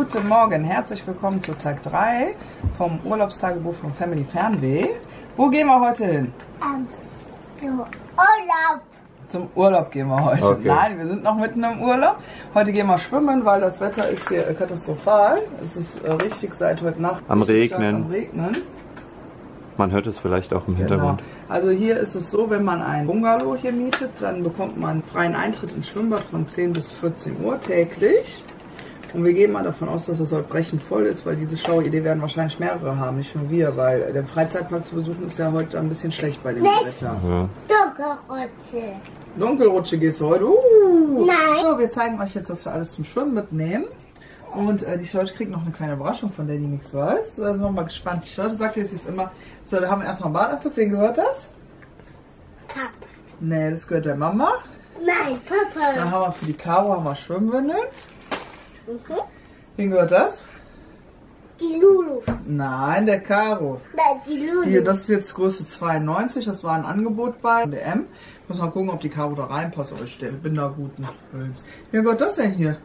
Guten Morgen, herzlich willkommen zu Tag 3 vom Urlaubstagebuch von Family Fernweh. Wo gehen wir heute hin? Ähm, zu Urlaub. Zum Urlaub gehen wir heute. Okay. Nein, wir sind noch mitten im Urlaub. Heute gehen wir schwimmen, weil das Wetter ist hier katastrophal. Es ist äh, richtig seit heute Nacht Am Regnen. Am Regnen. Man hört es vielleicht auch im Genau. Hintergrund. Also hier ist es so, wenn man ein Bungalow hier mietet, dann bekommt man freien Eintritt ins Schwimmbad von 10 bis 14 Uhr täglich. Und wir gehen mal davon aus, dass das heute brechend voll ist, weil diese Schauidee werden wahrscheinlich mehrere haben, nicht nur wir, weil der Freizeitpark zu besuchen ist ja heute ein bisschen schlecht bei dem. Wetter. Ja. Dunkelrutsche. Dunkelrutsche gehst du heute. Uh. Nein. So, wir zeigen euch jetzt, was wir alles zum Schwimmen mitnehmen. Und äh, die Charlotte kriegt noch eine kleine Überraschung, von der die nichts weiß. Da sind wir mal gespannt. Die Charlotte sagt jetzt, jetzt immer, so, da haben wir erstmal einen Badeanzug. Wem gehört das? Papa. Nee, das gehört der Mama. Nein, Dann Papa. haben wir für die Caro haben wir Schwimmwindeln. Mhm. Wem gehört das? Die Lulu. Nein, der Caro. Nein, die Lulu. Die, das ist jetzt Größe 92, das war ein Angebot bei DM. Muss mal gucken, ob die Caro da reinpasst, aber ich bin da guten Willens. Wem gehört das denn hier?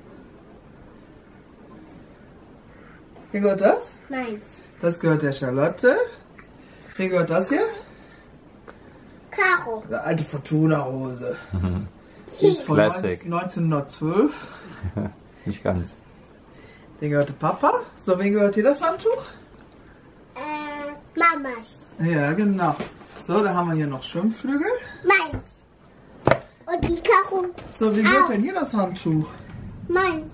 Wem gehört das? Meins. Das gehört der Charlotte. Wem gehört das hier? Caro. Der alte Fortuna-Hose. Die ist von Classic. 1912. Nicht ganz. Den gehörte Papa. So, wem gehört hier das Handtuch? Äh, Mamas. Ja, genau. So, da haben wir hier noch Schwimmflügel. Meins. Und die Caro. So, wie gehört denn hier das Handtuch? Meins.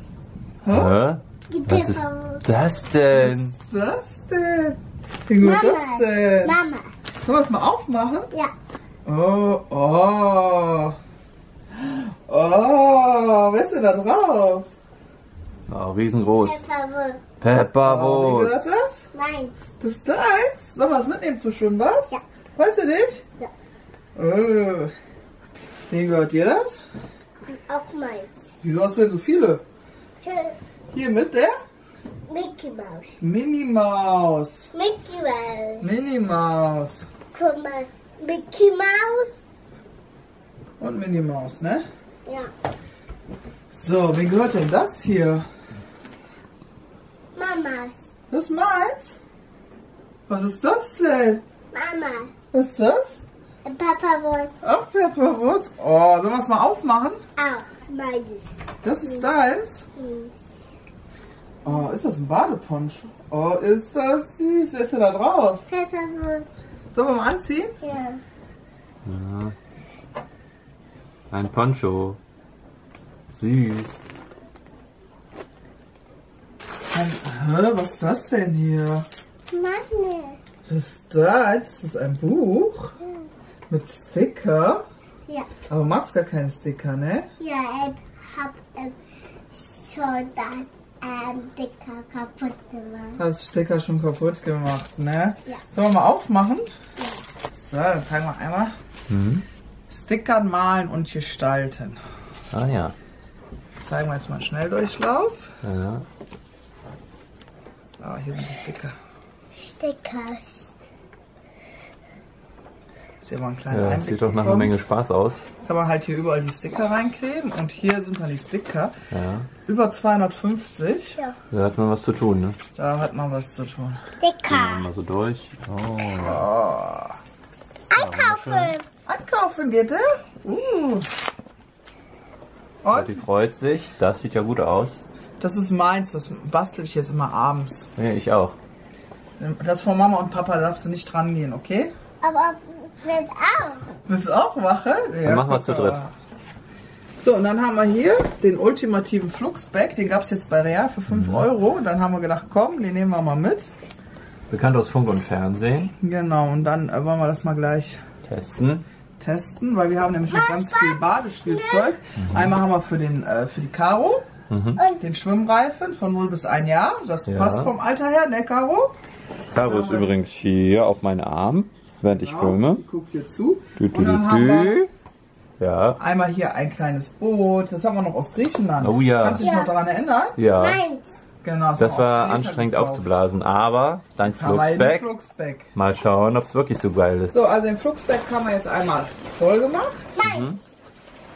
Hä? Hä? Die Was ist das denn? Was ist das denn? Wie gehört das denn? Mama. Sollen wir es mal aufmachen? Ja. Oh, oh. Oh, wer ist denn da drauf? Oh, riesengroß. Pepper. Pepper Oh, wie gehört das? Meins. Das ist deins. Sollen wir es mitnehmen zum Schwimmbad? Ja. Weißt du nicht? Ja. Oh. Wem gehört dir das? Auch meins. Wieso hast du denn so viele? Für Hier mit der Mickey Mouse. Minnie Maus. Mickey Mouse. Minnie Maus. Guck mal. Mickey Mouse. Und Minnie Maus, ne? Ja. So, wem gehört denn das hier? Das ist meins. Was ist das denn? Mama. Was ist das? Wollte Ach, Pepperwoods. Oh, sollen wir es mal aufmachen? auch meines. Das ist deins. Hm. Oh, ist das ein Badeponcho? Oh, ist das süß. Wer ist denn da drauf? Papa wollte, Sollen wir mal anziehen? ja. Ja. Ein Poncho. Süß. Ein, hä, was ist das denn hier? Manne. Das ist deins. Das ist ein Buch. Mit Sticker. Ja. Aber du magst gar keine Sticker, ne? Ja, ich hab ähm, schon das ähm, Dicker kaputt gemacht. Hast Sticker schon kaputt gemacht, ne? Ja. Sollen wir mal aufmachen? So, dann zeigen wir einmal. Mhm. Stickern, malen und gestalten. Ah ja. Zeigen wir jetzt mal einen Schnelldurchlauf. ja. Ah, hier sind die Sticker. Stickers. Ist hier mal ein kleiner Ja, das Einblick sieht doch nach einer. Menge Spaß aus. Kann man halt hier überall die Sticker reinkleben und hier sind dann die Sticker. Ja. Über 250. Ja. Da hat man was zu tun, ne? Da hat man was zu tun. Gehen wir Dicker. mal so durch. Oh. Oh. Einkaufen. Einkaufen geht er? Uh. Und Die freut sich. Das sieht ja gut aus. Das ist meins, das bastel ich jetzt immer abends. Ja, ich auch. Das von Mama und Papa darfst du nicht dran gehen, okay? Aber wird auch. Willst du auch machen? Ja, Dann machen wir zu dritt. So, und dann haben wir hier den ultimativen Fluxbag. Den gab es jetzt bei Real für 5 Mhm. Euro. Und dann haben wir gedacht, komm, den nehmen wir mal mit. Bekannt aus Funk und Fernsehen. Genau, und dann äh, wollen wir das mal gleich Testen. testen, weil wir haben nämlich noch ganz viel Badespielzeug. Einmal haben wir für, den, äh, für die Caro Mhm. den Schwimmreifen von 0 bis 1 Jahr. Das Ja. passt vom Alter her, ne, Caro? Caro ist übrigens hier auf meinen Arm, während ich Genau, filme. die Guckt hier zu. Du, du, Und dann du, haben wir du. Ja. einmal hier ein kleines Boot. Das haben wir noch aus Griechenland. Oh ja. Kannst du dich Ja. noch daran erinnern? Ja. Meins. Genau. Das wir war anstrengend gekauft. aufzublasen, aber dein Flugsback. Flugsback. Mal schauen, ob es wirklich so geil ist. So, also den Flugsback haben wir jetzt einmal voll gemacht. Meins.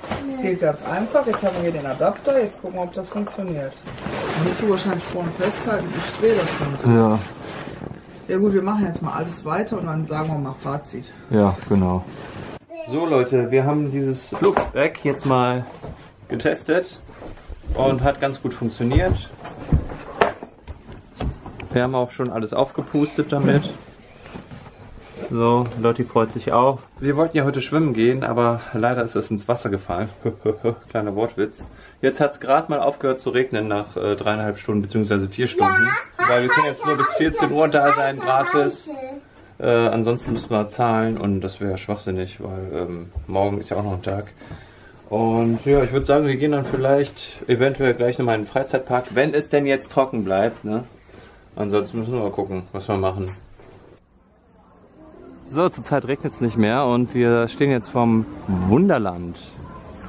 Das geht ganz einfach. Jetzt haben wir hier den Adapter. Jetzt gucken wir, ob das funktioniert. musst du wahrscheinlich vorne festhalten. Ich drehe das dann. Ja, Ja gut, wir machen jetzt mal alles weiter und dann sagen wir mal Fazit. ja, genau. So Leute, wir haben dieses Flugdeck jetzt mal getestet und hat ganz gut funktioniert. Wir haben auch schon alles aufgepustet damit. So, Lotti freut sich auch. Wir wollten ja heute schwimmen gehen, aber leider ist es ins Wasser gefallen. Kleiner Wortwitz. Jetzt hat es gerade mal aufgehört zu regnen nach äh, dreieinhalb Stunden bzw. vier Stunden. Weil wir können jetzt nur bis 14 Uhr da sein, gratis. Äh, ansonsten müssen wir zahlen und das wäre schwachsinnig, weil ähm, morgen ist ja auch noch ein Tag. Und ja, ich würde sagen, wir gehen dann vielleicht eventuell gleich nochmal in den Freizeitpark, wenn es denn jetzt trocken bleibt. Ne? Ansonsten müssen wir mal gucken, was wir machen. So, zurzeit regnet es nicht mehr und wir stehen jetzt vom Wunderland.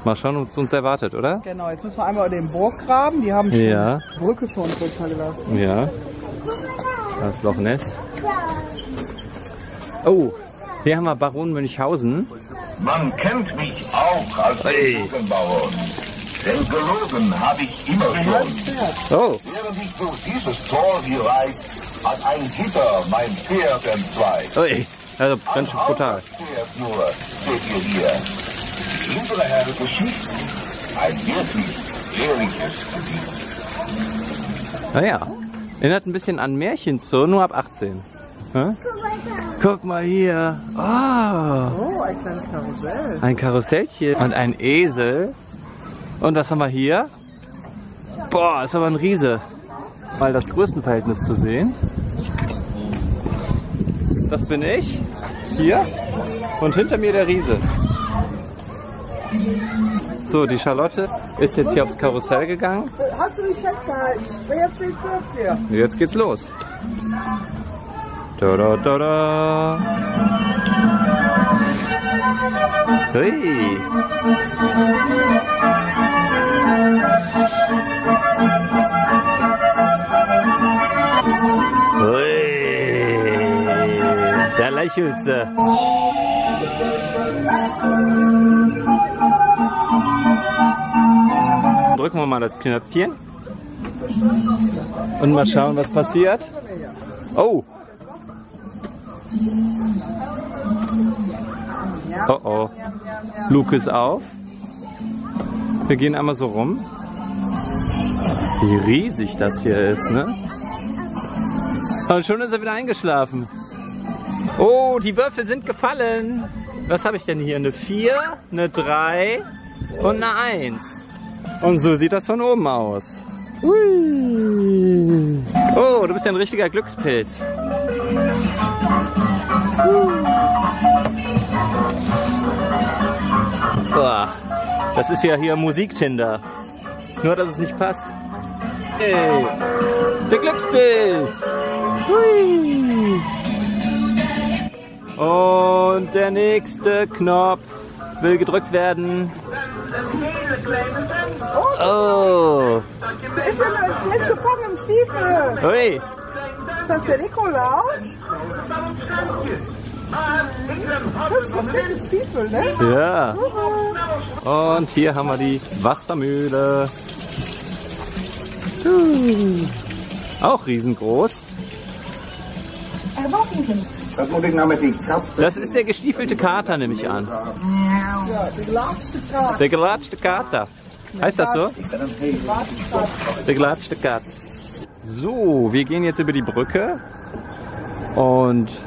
Mal schauen, was uns erwartet, oder? Genau, jetzt müssen wir einmal über den Burggraben. Die haben Ja. die Brücke für uns runtergelassen. Ja. Das Loch Ness. Oh, hier haben wir Baron Münchhausen. Man kennt mich auch als Brückenbauer. Denn gelogen habe ich immer schon. Oh, Während ich durch dieses Tor hier reite, hat ein Gitter mein Pferd entzweit. ui, also ganz schön brutal. Pferd nur, seht ihr hier. Hinterher Geschichten. Ein wirklich ehrliches Gedicht. Naja, erinnert ein bisschen an Märchenzoo, nur ab 18. Hä? Guck mal hier. Oh, Oh, ein kleines Karussell. ein Karussellchen und ein Esel. Und was haben wir hier? Boah, ist aber ein Riese. Mal das Größenverhältnis zu sehen. Das bin ich. Hier. Und hinter mir der Riese. So, die Charlotte ist jetzt hier aufs Karussell gegangen. Hast du dich festgehalten? Ich jetzt hier. Jetzt geht's los. Da, da, da, da. Hui. Sie. Drücken wir mal das Knöpfchen. Und mal schauen, was passiert. Oh. Oh oh. Luke ist auf. Wir gehen einmal so rum. Wie riesig das hier ist, ne? Und schon ist er wieder eingeschlafen. Oh, die Würfel sind gefallen. Was habe ich denn hier? Eine 4, eine 3 und eine 1. Und so sieht das von oben aus. Hui. Oh, du bist ja ein richtiger Glückspilz. Boah, das ist ja hier Musiktinder. Nur, dass es nicht passt. Hey, der Glückspilz. Hui. Und der nächste Knopf will gedrückt werden. Oh, Ist er jetzt gefangen im Stiefel? hui. Ist das der Nikolaus? Das ist was im Stiefel, ne? Ja. Und hier haben wir die Wassermühle. Auch riesengroß. Das Das ist der gestiefelte Kater, nehme ich an. Der gelatschte Kater. Heißt das so? Der gelatschte Kater. So, wir gehen jetzt über die Brücke. Und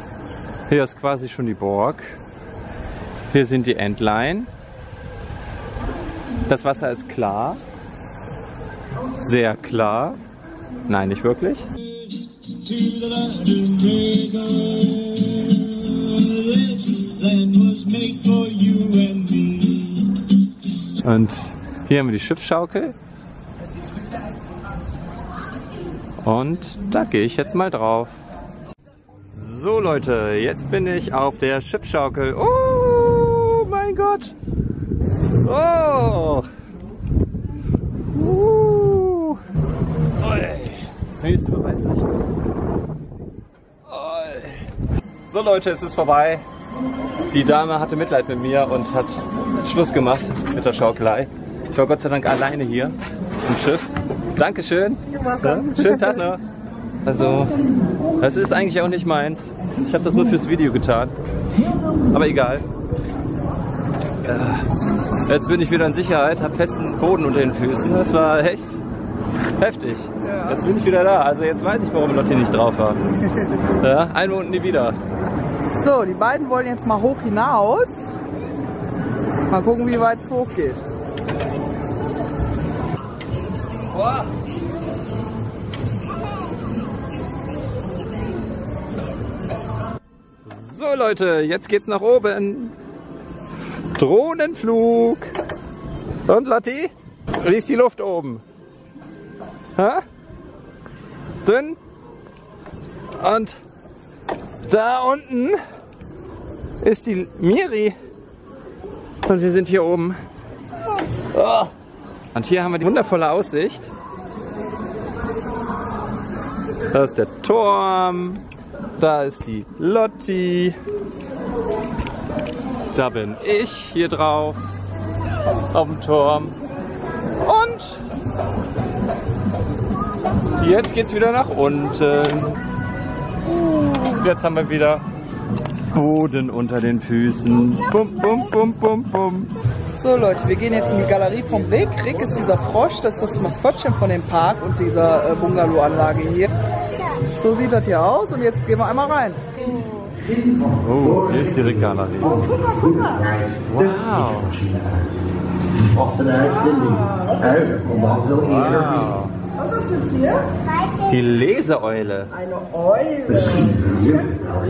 hier ist quasi schon die Burg. Hier sind die Entlein. Das Wasser ist klar. Sehr klar. Nein, nicht wirklich. Und hier haben wir die Schiffsschaukel. Und da gehe ich jetzt mal drauf. So Leute, jetzt bin ich auf der Schiffsschaukel. Oh mein Gott. Oh. Uh. Ui. Höchste Beweissicht. Ui. So Leute, es ist vorbei. Die Dame hatte Mitleid mit mir und hat Schluss gemacht mit der Schaukelei. Ich war Gott sei Dank alleine hier im Schiff. Dankeschön. Ja, schönen Tag noch. Also, das ist eigentlich auch nicht meins. Ich habe das nur fürs Video getan. Aber egal. Äh, Jetzt bin ich wieder in Sicherheit, habe festen Boden unter den Füßen. Das war echt heftig. Jetzt bin ich wieder da. Also jetzt weiß ich, warum Lotti nicht drauf war. Ja, ein und nie wieder. So, die beiden wollen jetzt mal hoch hinaus. Mal gucken, wie weit es hochgeht. So Leute, jetzt geht's nach oben. Drohnenflug. Und Lotti? Wie ist die Luft oben? Dünn? Und da unten ist die Miri. Und wir sind hier oben. Oh. Und hier haben wir die wundervolle Aussicht. Da ist der Turm. Da ist die Lotti. Da bin ich hier drauf. Auf dem Turm. Und jetzt geht's wieder nach unten. Jetzt haben wir wieder Boden unter den Füßen. Bum, bum, bum, bum, bum. So Leute, wir gehen jetzt in die Galerie vom Rick. Rick ist dieser Frosch, das ist das Maskottchen von dem Park und dieser äh, Bungalow-Anlage hier. So sieht das hier aus und jetzt gehen wir einmal rein. Oh, hier ist die Rickgalerie. Wow. Wow. Was ist das für ein Tier? Die Leseeule. Eine Eule.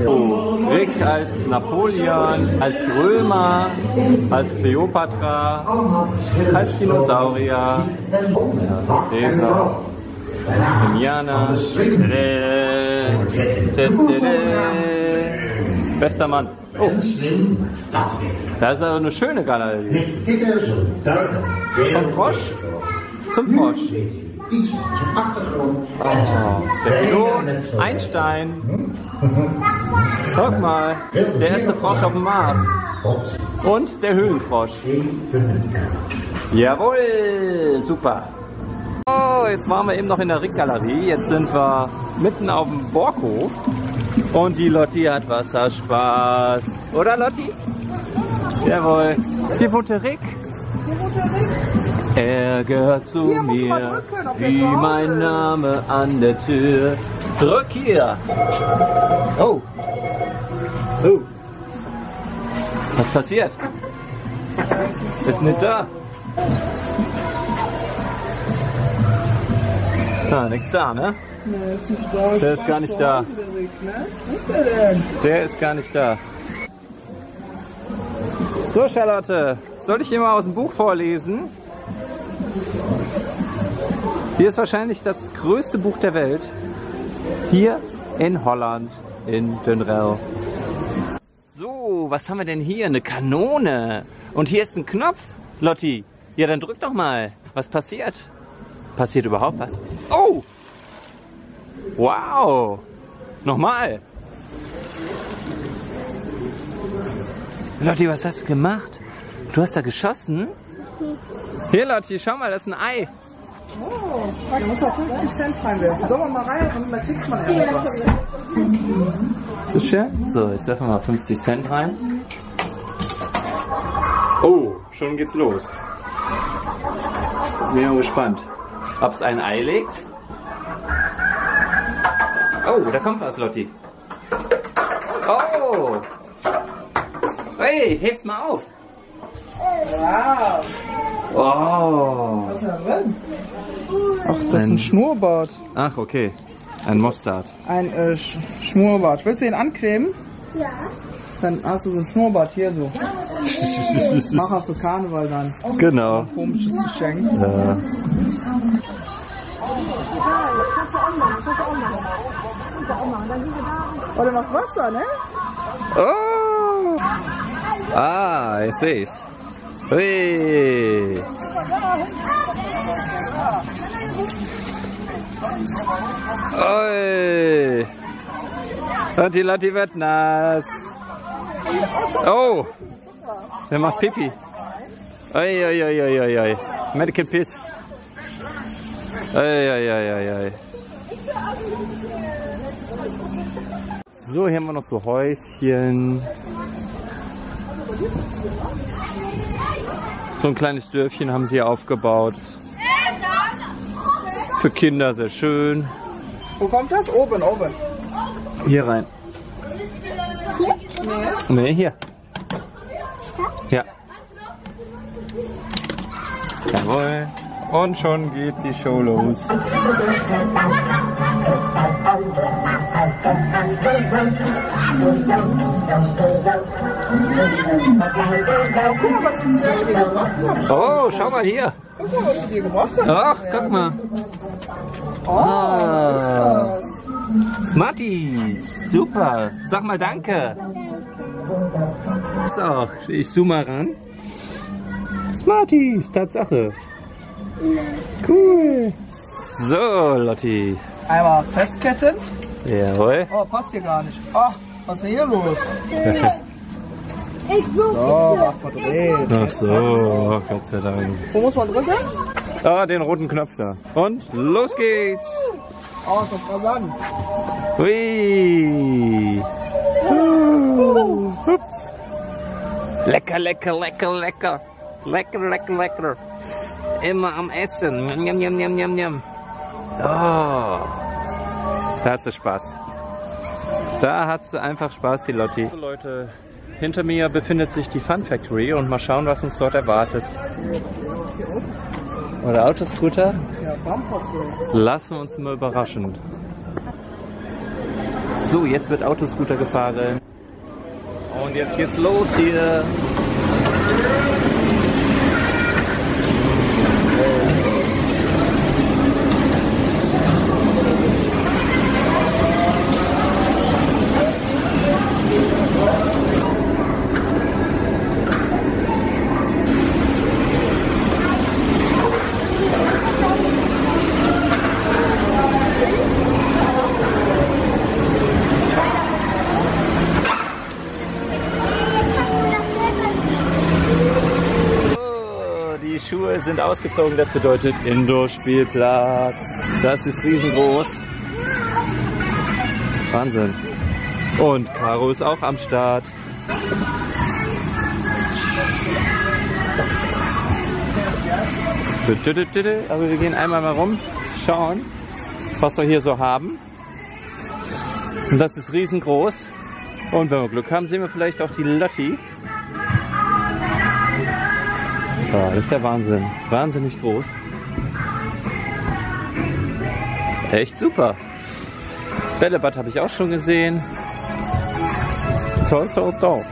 Oh, Rick als Napoleon, als Römer, als Kleopatra, als Dinosaurier, Caesar, Indianer. Bester Mann. Oh, das ist also eine schöne Galerie. Vom Frosch zum Frosch. Oh, der Pilot Einstein. Guck mal, der erste Frosch auf dem Mars. Und der Höhlenfrosch. Jawohl, super. Oh, jetzt waren wir eben noch in der Rick-Galerie. Jetzt sind wir mitten auf dem Borghof. Und die Lotti hat Wasserspaß. Oder Lotti? Jawohl. Hier wohnt der Rick. Er gehört zu Hier mir, drücken, wie mein ist. Name an der Tür. Drück hier. Oh. Oh. Was passiert? Ist nicht da. Ah, nix da, ne? Der ist gar nicht da. Der ist der denn? Der ist gar nicht da. So, Charlotte, soll ich hier mal aus dem Buch vorlesen? Hier ist wahrscheinlich das größte Buch der Welt. Hier in Holland, in Dönrell. So, was haben wir denn hier? Eine Kanone. Und hier ist ein Knopf, Lotti. Ja, dann drück doch mal. Was passiert? Passiert überhaupt was? Oh! Wow! Nochmal. Lotti, was hast du gemacht? Du hast da geschossen? Hier, Lotti, schau mal, das ist ein Ei. Oh, da muss auch 50 Cent reinwerfen. Sollen wir mal rein und dann kriegst man irgendwas. Sicher? So, jetzt werfen wir mal 50 Cent rein. Oh, schon geht's los. Bin mal gespannt, ob es ein Ei legt. Oh, da kommt was, Lotti. Oh! Hey, heb's mal auf. Wow, Oh. was ist da drin? Ach, das ist ein Ein- Schnurrbart. Ach, okay. Ein Mustard. Ein äh, Sch Schnurrbart. Willst du den ankleben? Ja. Dann hast du so ein Schnurrbart hier so. Macher für Karneval dann. Genau. Komisches Geschenk. Ja. Oder noch Wasser, ne? Oh! Ah, ich seh's. Hui! Ui! Und die Lotti wird nass. Oh! Der macht Pipi. Ui, ui, ui, ui, ui, ui. Medical Piss. Eieieiei. So, hier haben wir noch so Häuschen. So ein kleines Dörfchen haben sie hier aufgebaut. Für Kinder sehr schön. Wo kommt das? Oben, oben. Hier rein. Nee, hier. Ja. Jawohl. Und schon geht die Show los. Oh, schau mal hier. Guck mal, was sie dir gebracht haben. Ach, guck mal. Oh, Ah. Smarty, super. Sag mal Danke. So, ich zoome mal ran. Smarties, Tatsache. Cool. So, Lotti. Einmal festketten. Jawohl. Oh, passt hier gar nicht. Ach, was ist denn hier los? Ich So, mach verdreht. Ach so, Gott sei Dank. Wo muss man drücken? Ah, den roten Knopf da. Und los geht's. Oh, ist das rasant. Hui. Uh, Ups. Lecker, lecker, lecker, lecker. Lecker, lecker, lecker. Immer am Essen. Njam, njam, njam, njam, njam. Oh. Da hat sie Spaß. Da hat sie einfach Spaß, die Lotti. So, Leute, hinter mir befindet sich die Fun Factory und mal schauen, was uns dort erwartet. Oder Autoscooter? Lassen wir uns mal überraschen. So, jetzt wird Autoscooter gefahren. Und jetzt geht's los hier. Oh, die Schuhe sind ausgezogen, das bedeutet Indoor-Spielplatz. Das ist riesengroß. Wahnsinn. Und Caro ist auch am Start. Aber wir gehen einmal mal rum, schauen, was wir hier so haben. Und das ist riesengroß. Und wenn wir Glück haben, sehen wir vielleicht auch die Lotti. Ja, das ist der Wahnsinn. Wahnsinnig groß. Echt super. Bällebad habe ich auch schon gesehen. Toll, toll, toll.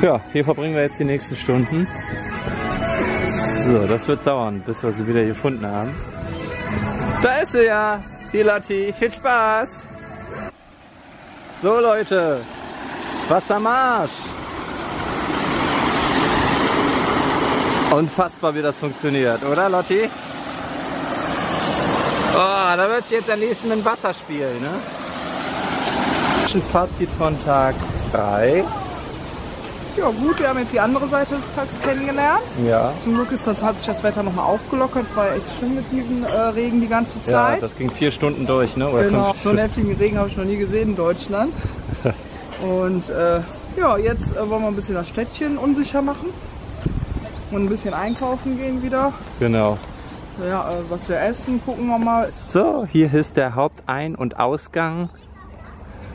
Ja, hier verbringen wir jetzt die nächsten Stunden. So, das wird dauern, bis wir sie wieder gefunden haben. Da ist sie ja, die Lotti. Viel Spaß. So, Leute. Wassermarsch. Unfassbar, wie das funktioniert, oder Lotti? Oh, da wird es jetzt am nächsten ein Wasserspiel, ne? Fazit von Tag 3. Ja gut, wir haben jetzt die andere Seite des Parks kennengelernt. Ja. Zum Glück ist das, hat sich das Wetter nochmal aufgelockert. Es war ja echt schön mit diesem äh, Regen die ganze Ja, Zeit. das ging vier Stunden durch, ne? Oder genau. So einen heftigen Regen habe ich noch nie gesehen in Deutschland. Und äh, ja, jetzt äh, wollen wir ein bisschen das Städtchen unsicher machen. Und ein bisschen einkaufen gehen wieder. Genau. Ja, äh, was wir essen, gucken wir mal. So, hier ist der Hauptein- und Ausgang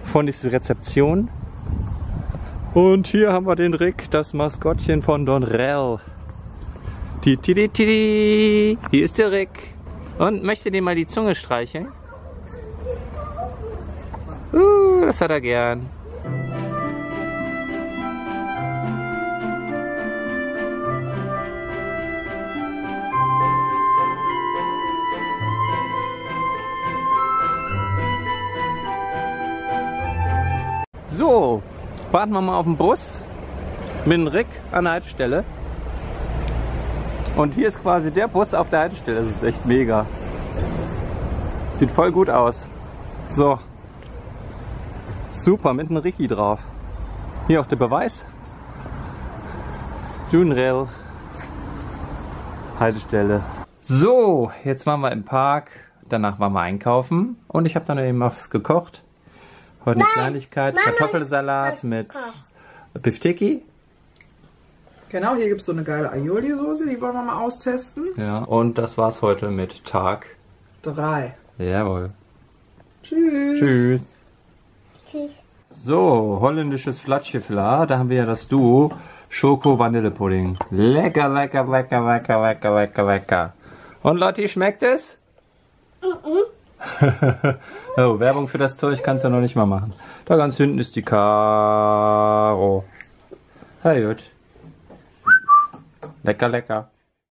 von dieser Rezeption. Und hier haben wir den Rick, das Maskottchen von Donrell. Tidi. Hier ist der Rick. Und möchte dir mal die Zunge streicheln? Uh, das hat er gern. Warten wir mal auf den Bus mit dem Rick an der Haltestelle. Und hier ist quasi der Bus auf der Haltestelle. Das ist echt mega. Sieht voll gut aus. So. Super, mit einem Ricky drauf. Hier auch der Beweis. Dunrail. Haltestelle. So, jetzt waren wir im Park. Danach waren wir einkaufen. Und ich habe dann eben was gekocht. Heute eine Kleinigkeit. Mama, Kartoffelsalat mit. Bifteki. Genau, hier gibt es so eine geile Aioli-Soße, die wollen wir mal austesten. Ja, und das war's heute mit Tag. Drei. Jawohl. Tschüss. Tschüss. Tschüss. So, holländisches Flatschefla. Da haben wir ja das Duo Schoko-Vanillepudding. Lecker, lecker, lecker, lecker, lecker, lecker, lecker. Und Lotti, schmeckt es? oh, Werbung für das Zeug kannst du noch nicht mal machen. Da ganz hinten ist die Karo. Hey, gut. Lecker, lecker.